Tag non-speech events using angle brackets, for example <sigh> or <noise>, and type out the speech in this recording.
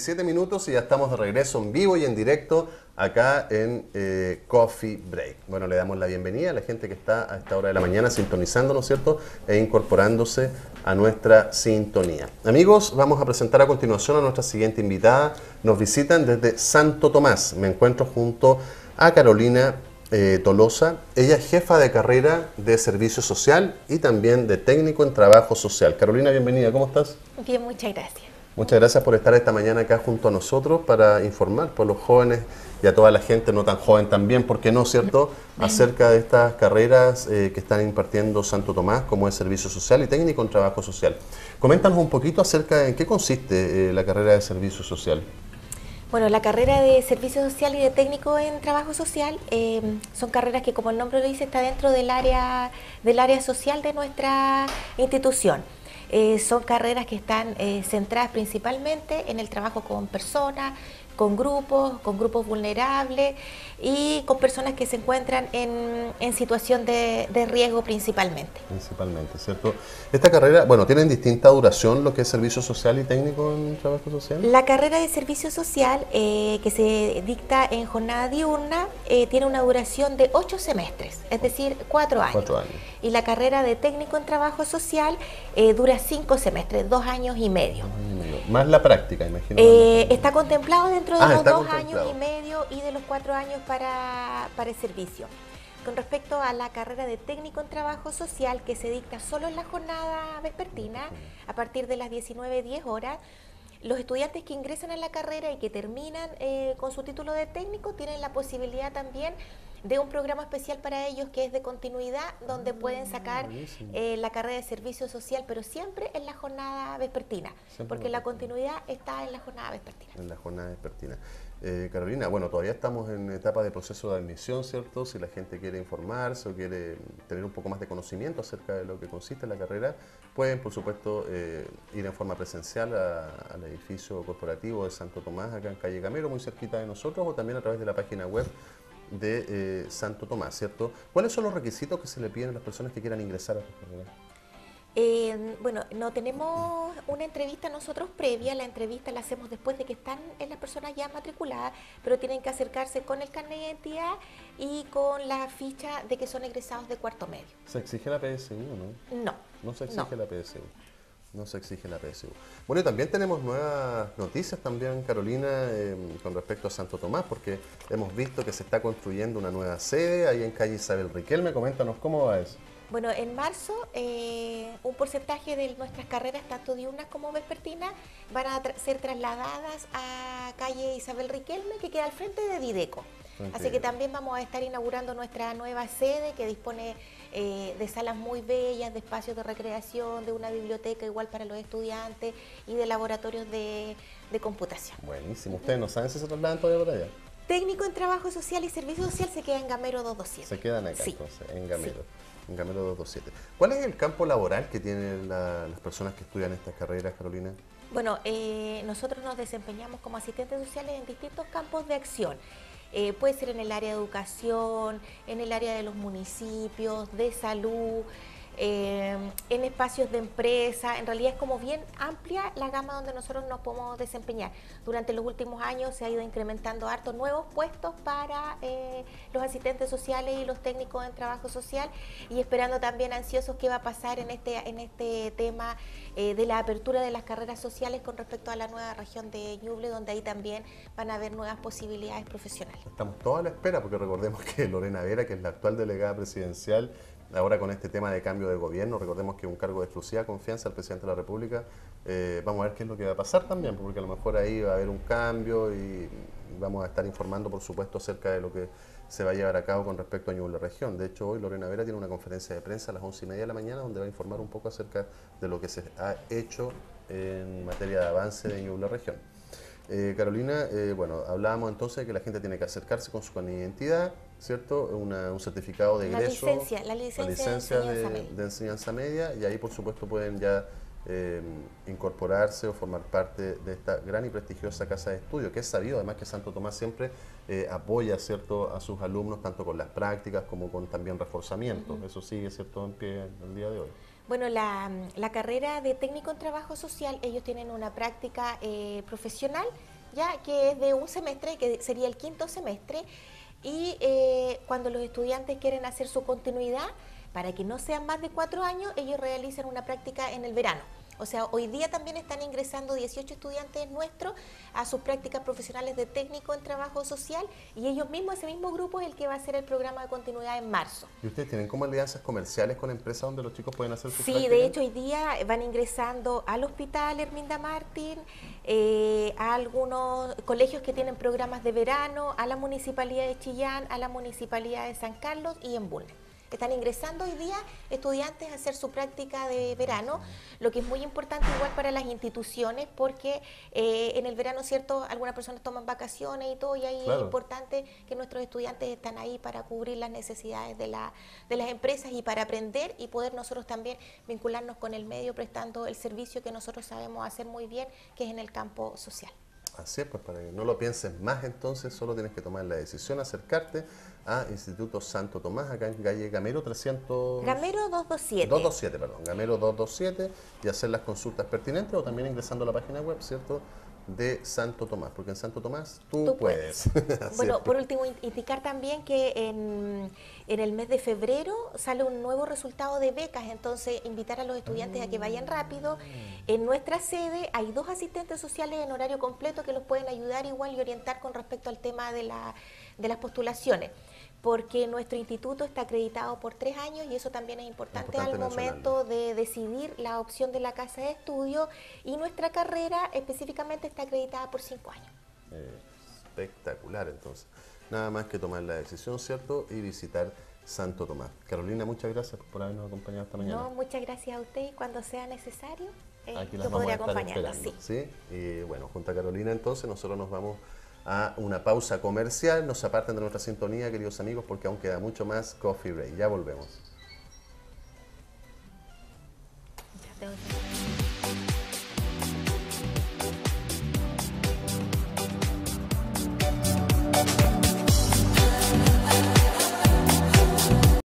37 minutos y ya estamos de regreso en vivo y en directo acá en eh, Coffee Break. Bueno, le damos la bienvenida a la gente que está a esta hora de la mañana sintonizando, ¿no es cierto?, e incorporándose a nuestra sintonía. Amigos, vamos a presentar a continuación a nuestra siguiente invitada. Nos visitan desde Santo Tomás. Me encuentro junto a Carolina eh, Tolosa. Ella es jefa de carrera de servicio social y también de técnico en trabajo social. Carolina, bienvenida, ¿cómo estás? Bien, muchas gracias. Muchas gracias por estar esta mañana acá junto a nosotros para informar por los jóvenes y a toda la gente no tan joven también, ¿por qué no, cierto?, acerca de estas carreras eh, que están impartiendo Santo Tomás, como es Servicio Social y Técnico en Trabajo Social. Coméntanos un poquito acerca de en qué consiste eh, la carrera de Servicio Social. Bueno, la carrera de Servicio Social y de Técnico en Trabajo Social eh, son carreras que, como el nombre lo dice, está dentro del área, del área social de nuestra institución. Son carreras que están centradas principalmente en el trabajo con personas, con grupos, con grupos vulnerables y con personas que se encuentran en, en situación de, de, riesgo principalmente. Principalmente, ¿cierto? Esta carrera, bueno, ¿tienen distinta duración lo que es servicio social y técnico en trabajo social? La carrera de servicio social eh, que se dicta en jornada diurna eh, tiene una duración de ocho semestres, es decir, cuatro años. Cuatro años. Y la carrera de técnico en trabajo social eh, dura cinco semestres, dos años y medio. Más la práctica, imagino. está contemplado dentro de ah, los dos años y medio y de los cuatro años para, para el servicio. Con respecto a la carrera de técnico en trabajo social que se dicta solo en la jornada vespertina, a partir de las 19.10 horas, los estudiantes que ingresan a la carrera y que terminan eh, con su título de técnico tienen la posibilidad también de un programa especial para ellos que es de continuidad, donde pueden ah, sacar eh, la carrera de servicio social, pero siempre en la jornada vespertina, porque la continuidad está en la jornada vespertina. En la jornada vespertina. Eh, Carolina, bueno, todavía estamos en etapa de proceso de admisión, ¿cierto? Si la gente quiere informarse o quiere tener un poco más de conocimiento acerca de lo que consiste la carrera, pueden, por supuesto, eh, ir en forma presencial al edificio corporativo de Santo Tomás, acá en Calle Camero, muy cerquita de nosotros, o también a través de la página web de eh, Santo Tomás, ¿cierto? ¿Cuáles son los requisitos que se le piden a las personas que quieran ingresar a esta carrera? Eh, bueno, no tenemos una entrevista nosotros previa, la entrevista la hacemos después de que están las personas ya matriculadas, pero tienen que acercarse con el carnet de identidad y con la ficha de que son egresados de cuarto medio. ¿Se exige la PSU no? No. No se exige la PSU. No se exige la PSU. Bueno, y también tenemos nuevas noticias también, Carolina, em, con respecto a Santo Tomás, porque hemos visto que se está construyendo una nueva sede ahí en calle Isabel Riquelme. Coméntanos cómo va eso. Bueno, en marzo eh, un porcentaje de nuestras carreras, tanto diurnas como vespertinas, van a ser trasladadas a calle Isabel Riquelme, que queda al frente de Dideco. Así que también vamos a estar inaugurando nuestra nueva sede que dispone eh, de salas muy bellas, de espacios de recreación, de una biblioteca igual para los estudiantes y de laboratorios de, computación. Buenísimo. ¿Ustedes no saben si se trasladan todavía por allá? Técnico en Trabajo Social y Servicio Social se queda en Gamero 227. Se quedan acá entonces, en Gamero. En Gamero 227. ¿Cuál es el campo laboral que tienen las personas que estudian estas carreras, Carolina? Bueno, eh, nosotros nos desempeñamos como asistentes sociales en distintos campos de acción. Eh, puede ser en el área de educación, en el área de los municipios, de salud, eh, en espacios de empresa. En realidad es como bien amplia la gama donde nosotros nos podemos desempeñar. Durante los últimos años se ha ido incrementando hartos nuevos puestos para eh, los asistentes sociales y los técnicos en trabajo social y esperando también ansiosos qué va a pasar en este, en este tema eh, de la apertura de las carreras sociales con respecto a la nueva región de Ñuble, donde ahí también van a haber nuevas posibilidades profesionales. Estamos todos a la espera porque recordemos que Lorena Vera, que es la actual delegada presidencial, ahora con este tema de cambio de gobierno, recordemos que un cargo de exclusiva confianza al presidente de la República, eh, vamos a ver qué es lo que va a pasar también, porque a lo mejor ahí va a haber un cambio y vamos a estar informando, por supuesto, acerca de lo que se va a llevar a cabo con respecto a Ñuble Región. De hecho, hoy Lorena Vera tiene una conferencia de prensa a las once y media de la mañana donde va a informar un poco acerca de lo que se ha hecho en materia de avance de Ñuble Región. Eh, Carolina, eh, bueno, hablábamos entonces de que la gente tiene que acercarse con su identidad, ¿cierto? un certificado de ingreso. La licencia, la licencia, de, enseñanza media. y ahí por supuesto pueden ya eh, incorporarse o formar parte de esta gran y prestigiosa casa de estudio, que es sabido además que Santo Tomás siempre apoya, ¿cierto?, a sus alumnos tanto con las prácticas como con también reforzamiento. Eso sigue, ¿cierto?, en pie el día de hoy. Bueno, la, carrera de técnico en trabajo social, ellos tienen una práctica eh, profesional ya que es de un semestre, que sería el quinto semestre, y eh, cuando los estudiantes quieren hacer su continuidad, para que no sean más de cuatro años, ellos realizan una práctica en el verano. O sea, hoy día también están ingresando 18 estudiantes nuestros a sus prácticas profesionales de técnico en trabajo social y ellos mismos, ese mismo grupo es el que va a hacer el programa de continuidad en marzo. ¿Y ustedes tienen como alianzas comerciales con empresas donde los chicos pueden hacer sus Sí, de hecho hoy día van ingresando al Hospital Herminda Martín, eh, a algunos colegios que tienen programas de verano, a la Municipalidad de Chillán, a la Municipalidad de San Carlos y en Bulnes. Están ingresando hoy día estudiantes a hacer su práctica de verano, lo que es muy importante igual para las instituciones porque eh, en el verano, ¿cierto? Algunas personas toman vacaciones y todo y ahí es importante que nuestros estudiantes están ahí para cubrir las necesidades de, la, de las empresas y para aprender y poder nosotros también vincularnos con el medio prestando el servicio que nosotros sabemos hacer muy bien, que es en el campo social. Así es, pues para que no lo pienses más entonces, solo tienes que tomar la decisión, acercarte a Instituto Santo Tomás, acá en calle Gamero 300... Gamero 227. 227, perdón, Gamero 227 y hacer las consultas pertinentes o también ingresando a la página web, ¿cierto? De Santo Tomás, porque en Santo Tomás tú, puedes. <laughs> bueno, por último, indicar también que en, el mes de febrero sale un nuevo resultado de becas, entonces invitar a los estudiantes a que vayan rápido. Ah. En nuestra sede hay dos asistentes sociales en horario completo que los pueden ayudar igual y orientar con respecto al tema de, la, de las postulaciones porque nuestro instituto está acreditado por tres años y eso también es importante, al momento de decidir la opción de la casa de estudio y nuestra carrera específicamente está acreditada por cinco años. espectacular entonces. Nada más que tomar la decisión, ¿cierto? Y visitar Santo Tomás. Carolina, muchas gracias por habernos acompañado esta mañana. No, muchas gracias a usted y cuando sea necesario, eh, yo podría acompañarla. Sí. sí. Y bueno, junto a Carolina entonces nosotros nos vamos a una pausa comercial. No se aparten de nuestra sintonía, queridos amigos, porque aún queda mucho más Coffee Break. Ya volvemos.